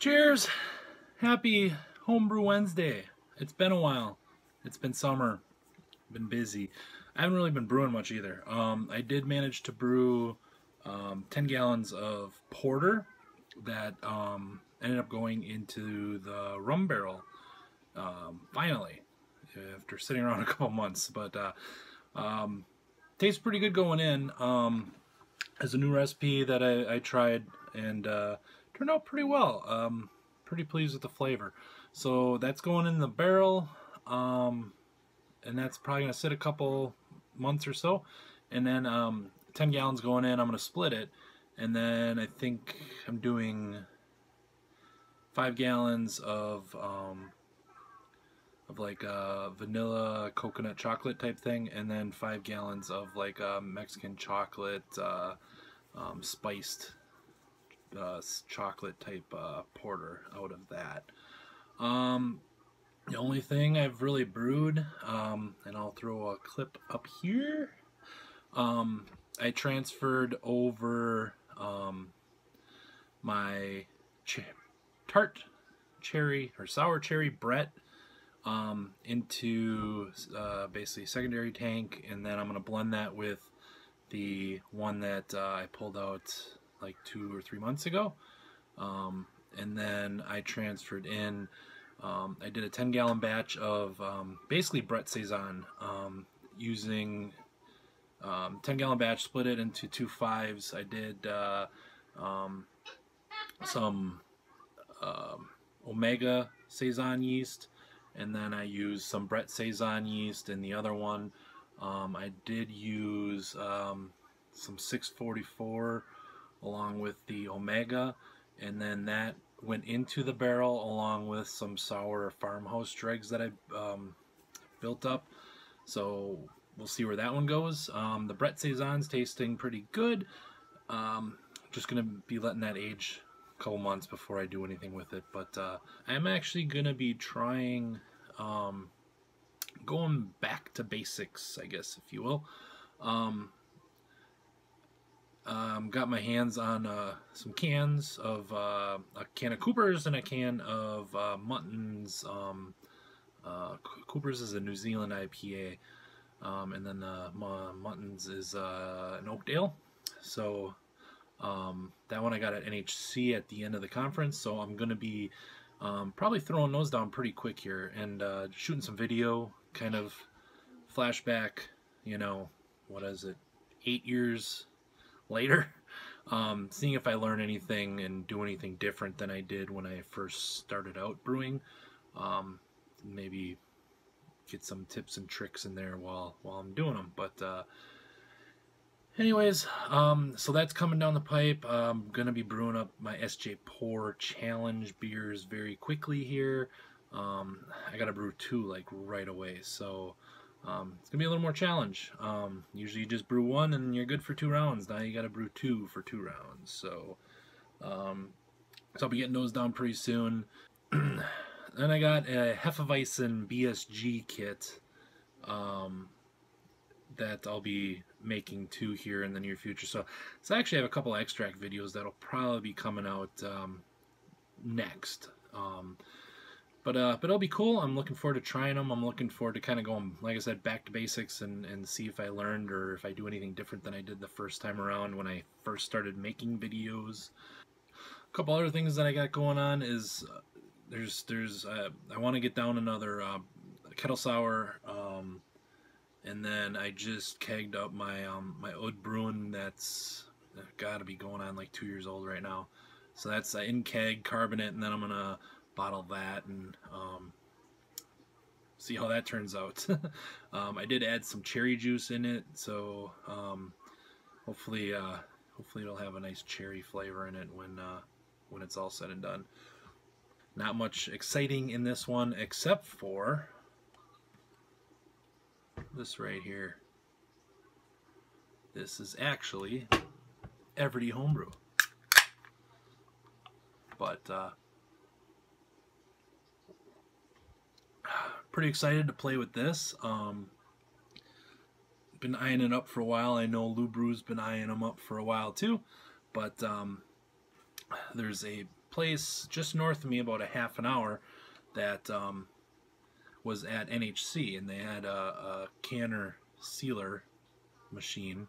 Cheers! Happy Homebrew Wednesday. It's been a while. It's been summer. Been busy. I haven't really been brewing much either. Um, I did manage to brew um, 10 gallons of porter that um, ended up going into the rum barrel um, finally after sitting around a couple months. But uh, um, tastes pretty good going in. Um, as a new recipe that I, I tried and uh, turned out pretty well. Um, pretty pleased with the flavor. So that's going in the barrel, um, and that's probably going to sit a couple months or so. And then um, 10 gallons going in, I'm going to split it. And then I think I'm doing five gallons of um, of like a uh, vanilla coconut chocolate type thing, and then five gallons of like a Mexican chocolate uh, um, spiced uh, chocolate type uh, porter out of that. Um, the only thing I've really brewed, um, and I'll throw a clip up here, um, I transferred over um, my ch tart cherry or sour cherry Brett um, into uh, basically secondary tank and then I'm going to blend that with the one that uh, I pulled out like two or three months ago. Um, and then I transferred in, um, I did a 10 gallon batch of um, basically Brett Saison um, using um, 10 gallon batch, split it into two fives. I did uh, um, some Omega Saison yeast and then I used some Brett Saison yeast in the other one. I did use some 644 along with the Omega and then that went into the barrel along with some sour farmhouse dregs that I um, built up. So we'll see where that one goes. Um, the Brett Saison's tasting pretty good. Um, just gonna be letting that age a couple months before I do anything with it but uh, I'm actually gonna be trying um, going back to basics, I guess, if you will. Um, um, got my hands on uh, some cans of uh, a can of Cooper's and a can of uh, Muntons. Um, uh, Cooper's is a New Zealand IPA, um, and then uh, Muntons is uh, an Oakdale. So um, that one I got at NHC at the end of the conference. So I'm going to be um, probably throwing those down pretty quick here and shooting some video, kind of flashback, you know, what is it, eight years later, um, seeing if I learn anything and do anything different than I did when I first started out brewing. Um, maybe get some tips and tricks in there while while I'm doing them. But uh, Anyways, um, so that's coming down the pipe. I'm to be brewing up my SJ Pour Challenge beers very quickly here. Um, I got to brew two like right away, so um, it's going to be a little more challenge. Um, usually you just brew one and you're good for two rounds. Now you got to brew two for two rounds. So, um, so I'll be getting those down pretty soon. then I got a Hefeweizen BSG kit um, that I'll be making two here in the near future. So, so I actually have a couple extract videos that'll probably be coming out um, next. But uh, but it'll be cool. I'm looking forward to trying them. I'm looking forward to kind of going, like I said, back to basics and, and see if I learned or if I do anything different than I did the first time around when I first started making videos. A couple other things that I got going on is uh, there's there's uh, I want to get down another uh, kettle sour. Um, and then I just kegged up my um, my Oud Bruin that's got to be going on like two years old right now. So that's uh, in keg carbonate, and then I'm gonna bottle that and um, see how that turns out. um, I did add some cherry juice in it, so um, hopefully uh, hopefully it'll have a nice cherry flavor in it when uh, when it's all said and done. Not much exciting in this one except for this right here. This is actually Everty Homebrew. But, uh, pretty excited to play with this. Um, been eyeing it up for a while. I know Lou Brew's been eyeing them up for a while too. But um, there's a place just north of me, about a half an hour, that um, was at NHC, and they had a, a canner sealer machine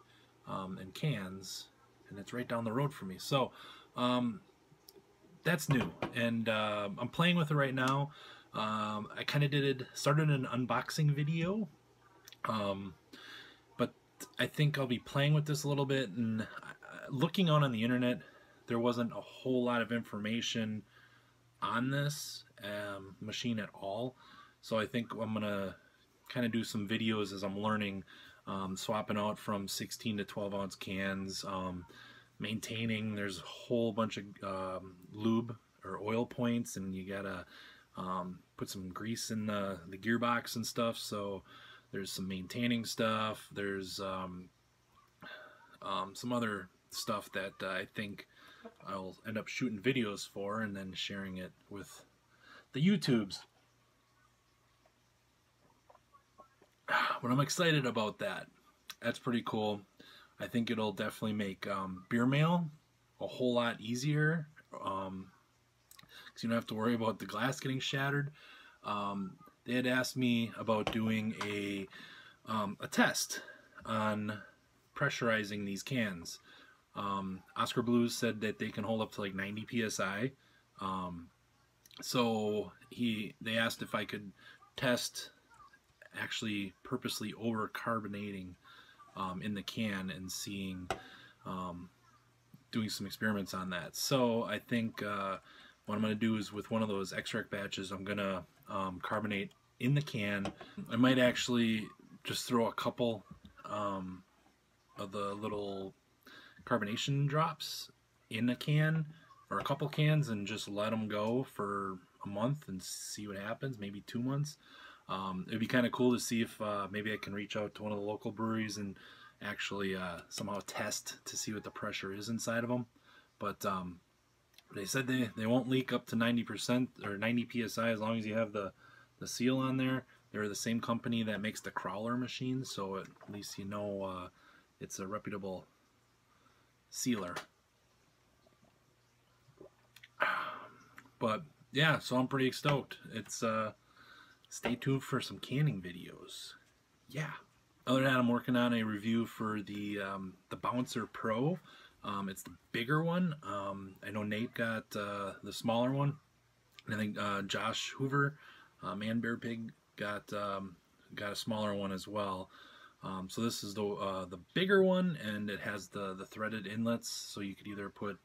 um, and cans, and it's right down the road for me. So um, that's new, and uh, I'm playing with it right now. Um, I kind of did it started an unboxing video, um, but I think I'll be playing with this a little bit and uh, looking on on the internet. There wasn't a whole lot of information on this um, machine at all, so I think I'm gonna kind of do some videos as I'm learning, um, swapping out from 16 to 12 ounce cans, um, maintaining. There's a whole bunch of um, lube or oil points, and you gotta um, put some grease in the, the gearbox and stuff. So there's some maintaining stuff. There's um, um, some other stuff that uh, I think I'll end up shooting videos for and then sharing it with the YouTubes. But I'm excited about that. That's pretty cool. I think it'll definitely make um, beer mail a whole lot easier. Um, because you don't have to worry about the glass getting shattered. Um, they had asked me about doing a um, a test on pressurizing these cans. Um, Oskar Blues said that they can hold up to like 90 psi. Um, so he they asked if I could test actually purposely over carbonating um, in the can and seeing um, doing some experiments on that. So I think uh, what I'm going to do is with one of those extract batches, I'm going to um, carbonate in the can. I might actually just throw a couple um, of the little carbonation drops in a can or a couple cans and just let them go for a month and see what happens, maybe two months. Um, it'd be kind of cool to see if uh, maybe I can reach out to one of the local breweries and actually uh, somehow test to see what the pressure is inside of them. But um, they said they, they won't leak up to 90% or 90 psi as long as you have the, the seal on there. They're the same company that makes the crowler machine, so at least you know uh, it's a reputable sealer. But yeah, so I'm pretty stoked. It's uh, stay tuned for some canning videos. Yeah. Other than that, I'm working on a review for the um, the Bouncer Pro. Um, it's the bigger one. Um, I know Nate got uh, the smaller one. And I think uh, Josh Hoover, uh, Man Bear Pig, got um, got a smaller one as well. Um, so this is the uh, the bigger one, and it has the the threaded inlets, so you could either put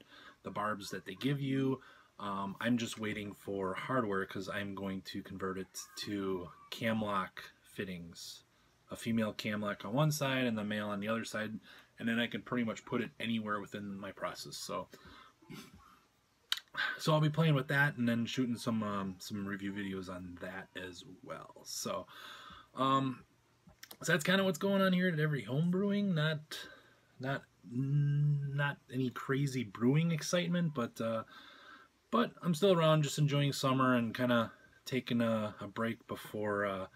the barbs that they give you. Um, I'm just waiting for hardware because I'm going to convert it to camlock fittings, a female camlock on one side and the male on the other side, and then I can pretty much put it anywhere within my process. So, so I'll be playing with that and then shooting some um, some review videos on that as well. So, um, so that's kind of what's going on here at Everty home brewing. Not not not any crazy brewing excitement, but uh, but I'm still around, just enjoying summer and kind of taking a, a break before. Uh,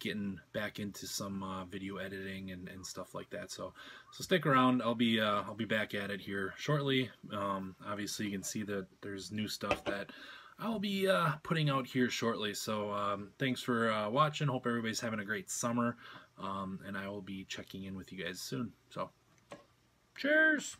getting back into some uh, video editing and, and stuff like that. So so stick around. I'll be uh, I'll be back at it here shortly. Um, obviously, you can see that there's new stuff that I'll be uh, putting out here shortly. So um, thanks for uh, watching. Hope everybody's having a great summer. Um, and I will be checking in with you guys soon. So cheers.